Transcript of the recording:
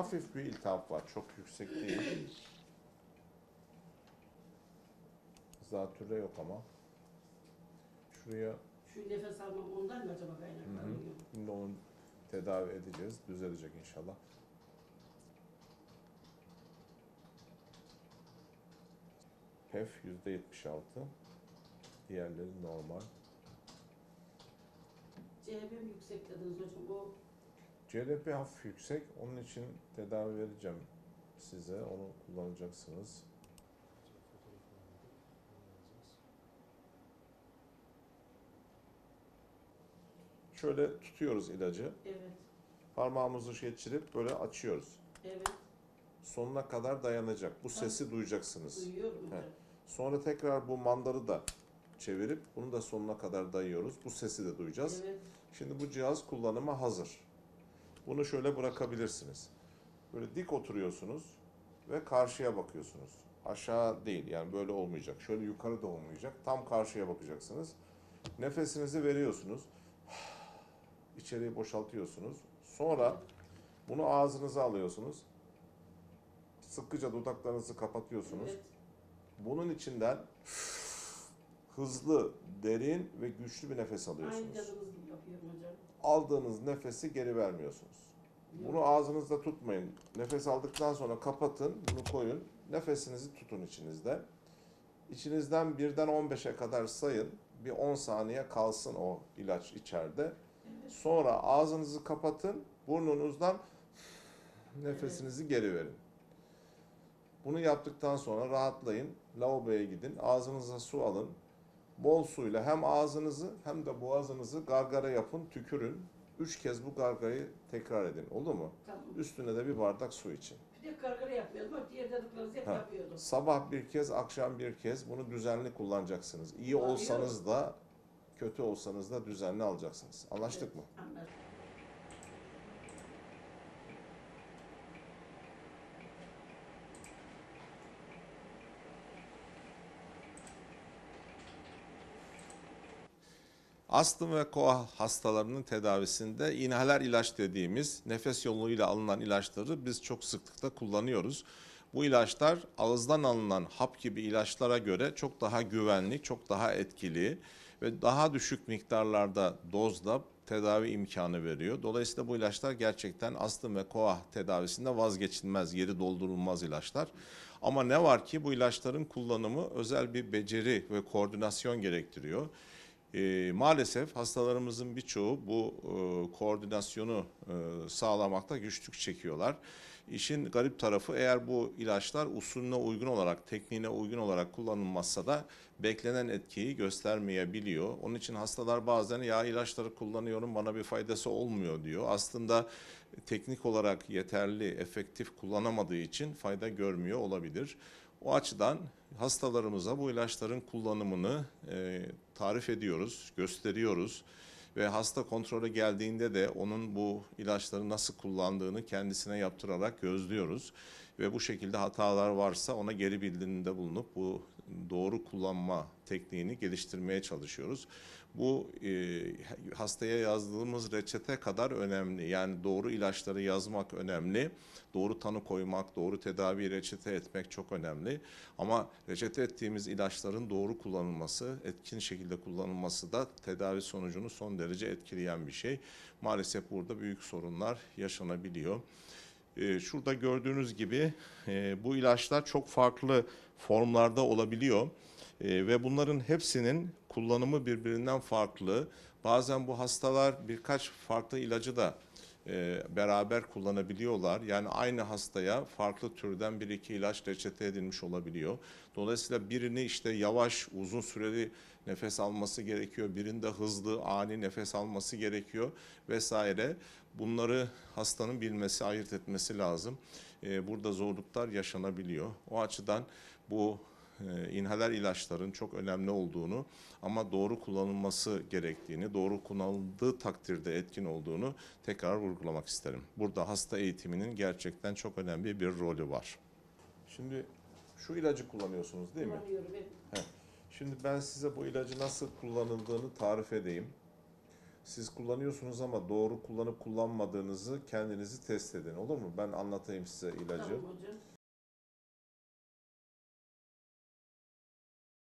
Hafif bir iltihap var. Çok yüksek değil. Zatürre yok ama. Şuraya Şu nefes almam ondan mı acaba kaynaklanıyor? şimdi onu tedavi edeceğiz. Düzelecek inşallah. HEF %76. Diğerleri normal. CHP'm yüksek dediniz hocam. O CRP hafif yüksek. Onun için tedavi vereceğim size. Onu kullanacaksınız. Şöyle tutuyoruz ilacı. evet, Parmağımızı geçirip böyle açıyoruz. evet. Sonuna kadar dayanacak. Bu sesi duyacaksınız. Duyuyorum hocam. Sonra tekrar bu mandarı da çevirip bunu da sonuna kadar dayıyoruz. Bu sesi de duyacağız. Evet, Şimdi bu cihaz kullanıma hazır. Bunu şöyle bırakabilirsiniz. Böyle dik oturuyorsunuz ve karşıya bakıyorsunuz. Aşağı değil yani böyle olmayacak. Şöyle yukarı da olmayacak. Tam karşıya bakacaksınız. Nefesinizi veriyorsunuz. İçeriği boşaltıyorsunuz. Sonra bunu ağzınıza alıyorsunuz. Sıkıca dudaklarınızı kapatıyorsunuz. evet. Bunun içinden hızlı, derin ve güçlü bir nefes Aynı alıyorsunuz. cadımız gibi yapıyorum hocam. Aldığınız nefesi geri vermiyorsunuz. Bunu ağzınızda tutmayın. Nefes aldıktan sonra kapatın, bunu koyun. Nefesinizi tutun içinizde. İçinizden birden 15'e kadar sayın. Bir 10 saniye kalsın o ilaç içeride. Sonra ağzınızı kapatın, burnunuzdan nefesinizi geri verin. Bunu yaptıktan sonra rahatlayın, lavaboya gidin, ağzınıza su alın. Bol suyla hem ağzınızı hem de boğazınızı gargara yapın, tükürün. Üç kez bu gargayı tekrar edin. Oldu mu? Tamam. Üstüne de bir bardak su için. Bir de gargara yapmıyordum ama diğer dediklerinizi hep yapıyordum. Sabah bir kez, akşam bir kez bunu düzenli kullanacaksınız. İyi olsanız da, kötü olsanız da düzenli alacaksınız. Anlaştık mı? Anladım. Astım ve koa hastalarının tedavisinde inhaler ilaç dediğimiz nefes yoluyla alınan ilaçları biz çok sıklıkla kullanıyoruz. Bu ilaçlar ağızdan alınan hap gibi ilaçlara göre çok daha güvenli, çok daha etkili ve daha düşük miktarlarda dozda tedavi imkanı veriyor. Dolayısıyla bu ilaçlar gerçekten astım ve koa tedavisinde vazgeçilmez, yeri doldurulmaz ilaçlar. Ama ne var ki bu ilaçların kullanımı özel bir beceri ve koordinasyon gerektiriyor. E, maalesef hastalarımızın birçoğu bu e, koordinasyonu e, sağlamakta güçlük çekiyorlar. İşin garip tarafı eğer bu ilaçlar usulüne uygun olarak, tekniğine uygun olarak kullanılmazsa da beklenen etkiyi göstermeyebiliyor. Onun için hastalar bazen ya ilaçları kullanıyorum bana bir faydası olmuyor diyor. Aslında teknik olarak yeterli, efektif kullanamadığı için fayda görmüyor olabilir. O açıdan hastalarımıza bu ilaçların kullanımını e, tarif ediyoruz, gösteriyoruz. Ve hasta kontrole geldiğinde de onun bu ilaçları nasıl kullandığını kendisine yaptırarak gözlüyoruz. Ve bu şekilde hatalar varsa ona geri bildirimde bulunup bu doğru kullanma tekniğini geliştirmeye çalışıyoruz. Bu e, hastaya yazdığımız reçete kadar önemli. Yani doğru ilaçları yazmak önemli. Doğru tanı koymak, doğru tedavi reçete etmek çok önemli. Ama reçete ettiğimiz ilaçların doğru kullanılması, etkin şekilde kullanılması da tedavi sonucunu son derece etkileyen bir şey. Maalesef burada büyük sorunlar yaşanabiliyor. Ee, Şurada gördüğünüz gibi e, bu ilaçlar çok farklı formlarda olabiliyor. Ee, Ve bunların hepsinin kullanımı birbirinden farklı. Bazen bu hastalar birkaç farklı ilacı da e, beraber kullanabiliyorlar. Yani aynı hastaya farklı türden bir iki ilaç reçete edilmiş olabiliyor. Dolayısıyla birini işte yavaş, uzun süreli nefes alması gerekiyor. Birinde hızlı, ani nefes alması gerekiyor vesaire. Bunları hastanın bilmesi, ayırt etmesi lazım. E, Burada zorluklar yaşanabiliyor. O açıdan bu e, inhaler ilaçların çok önemli olduğunu ama doğru kullanılması gerektiğini, doğru kullanıldığı takdirde etkin olduğunu tekrar vurgulamak isterim. Burada hasta eğitiminin gerçekten çok önemli bir rolü var. Şimdi şu ilacı kullanıyorsunuz değil mi? Kullanıyorum hep. Şimdi ben size bu ilacı nasıl kullanıldığını tarif edeyim. Siz kullanıyorsunuz ama doğru kullanıp kullanmadığınızı kendinizi test edin olur mu? Ben anlatayım size ilacı. Tamam hocam.